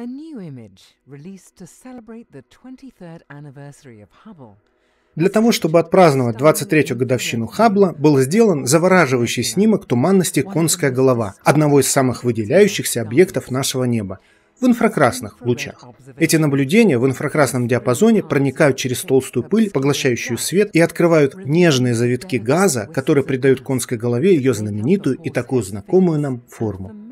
A new image released to celebrate the 23rd anniversary of Hubble. Для того, чтобы отпраздновать 23-ю годовщину Хаббла, был сделан завораживающий снимок туманности «Конская голова», одного из самых выделяющихся объектов нашего неба, в инфракрасных лучах. Эти наблюдения в инфракрасном диапазоне проникают через толстую пыль, поглощающую свет, и открывают нежные завитки газа, которые придают конской голове ее знаменитую и такую знакомую нам форму.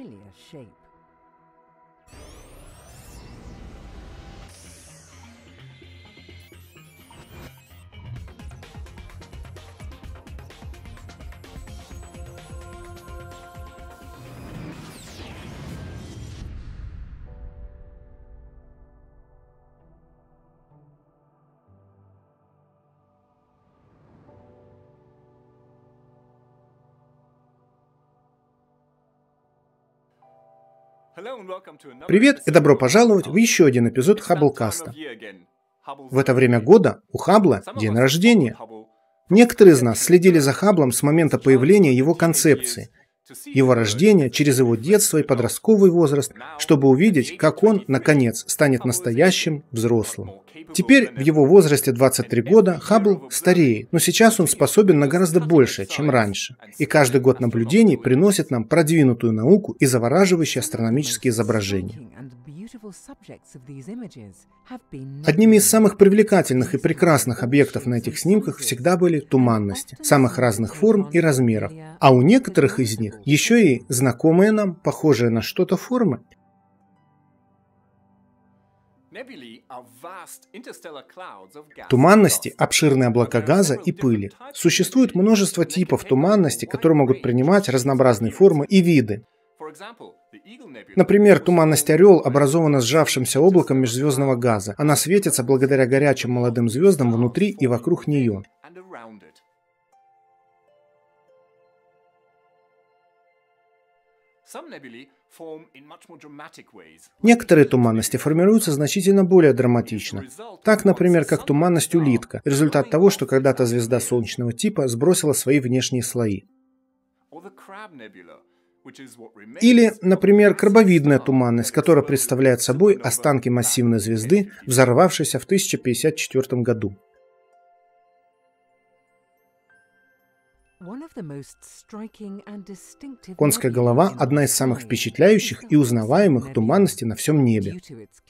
Привет и добро пожаловать в еще один эпизод Хабблкаста. В это время года у Хаббла день рождения. Некоторые из нас следили за Хабблом с момента появления его концепции, его рождения через его детство и подростковый возраст, чтобы увидеть, как он, наконец, станет настоящим взрослым. Теперь, в его возрасте 23 года, Хаббл стареет, но сейчас он способен на гораздо большее, чем раньше. И каждый год наблюдений приносит нам продвинутую науку и завораживающие астрономические изображения. Одними из самых привлекательных и прекрасных объектов на этих снимках всегда были туманности, самых разных форм и размеров, а у некоторых из них еще и знакомые нам, похожие на что-то формы. Туманности – обширные облака газа и пыли. Существует множество типов туманности, которые могут принимать разнообразные формы и виды. Например, туманность Орел образована сжавшимся облаком межзвездного газа. Она светится благодаря горячим молодым звездам внутри и вокруг нее. Некоторые туманности формируются значительно более драматично. Так, например, как туманность улитка, результат того, что когда-то звезда солнечного типа сбросила свои внешние слои. Или, например, крабовидная туманность, которая представляет собой останки массивной звезды, взорвавшейся в 1054 году. Конская голова одна из самых впечатляющих и узнаваемых туманностей на всем небе.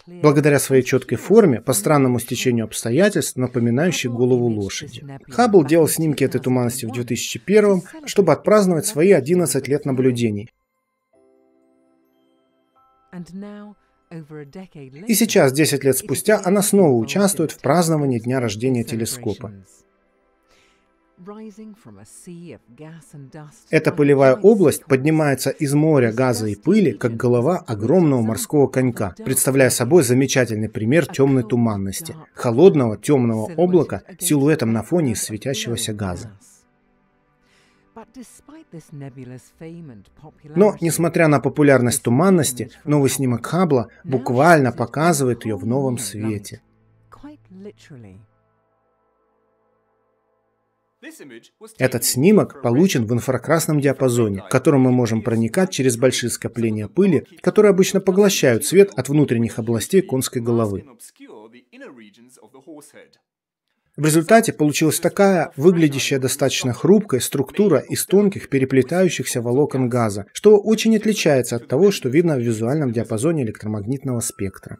Благодаря своей четкой форме, по странному стечению обстоятельств, напоминающей голову лошади. Хаббл делал снимки этой туманности в 2001 чтобы отпраздновать свои 11 лет наблюдений. И сейчас, 10 лет спустя, она снова участвует в праздновании дня рождения телескопа. Эта пылевая область поднимается из моря газа и пыли, как голова огромного морского конька, представляя собой замечательный пример темной туманности, холодного темного облака силуэтом на фоне светящегося газа. Но, несмотря на популярность туманности, новый снимок Хаббла буквально показывает ее в новом свете. Этот снимок получен в инфракрасном диапазоне, в котором мы можем проникать через большие скопления пыли, которые обычно поглощают свет от внутренних областей конской головы. В результате получилась такая, выглядящая достаточно хрупкая структура из тонких переплетающихся волокон газа, что очень отличается от того, что видно в визуальном диапазоне электромагнитного спектра.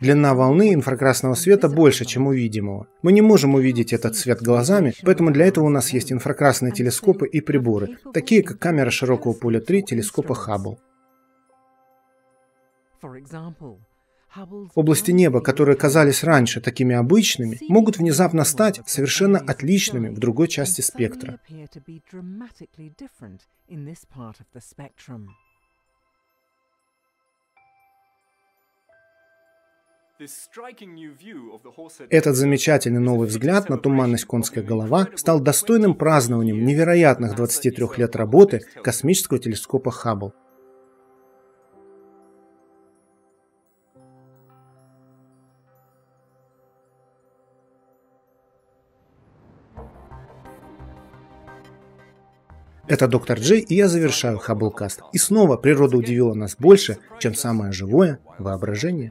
Длина волны инфракрасного света больше, чем у видимого. Мы не можем увидеть этот свет глазами, поэтому для этого у нас есть инфракрасные телескопы и приборы, такие как камера широкого поля 3 телескопа Хаббл. Области неба, которые казались раньше такими обычными, могут внезапно стать совершенно отличными в другой части спектра. Этот замечательный новый взгляд на туманность конская голова стал достойным празднованием невероятных 23 лет работы космического телескопа Хаббл. Это доктор Джей, и я завершаю Хаблкаст. И снова природа удивила нас больше, чем самое живое воображение.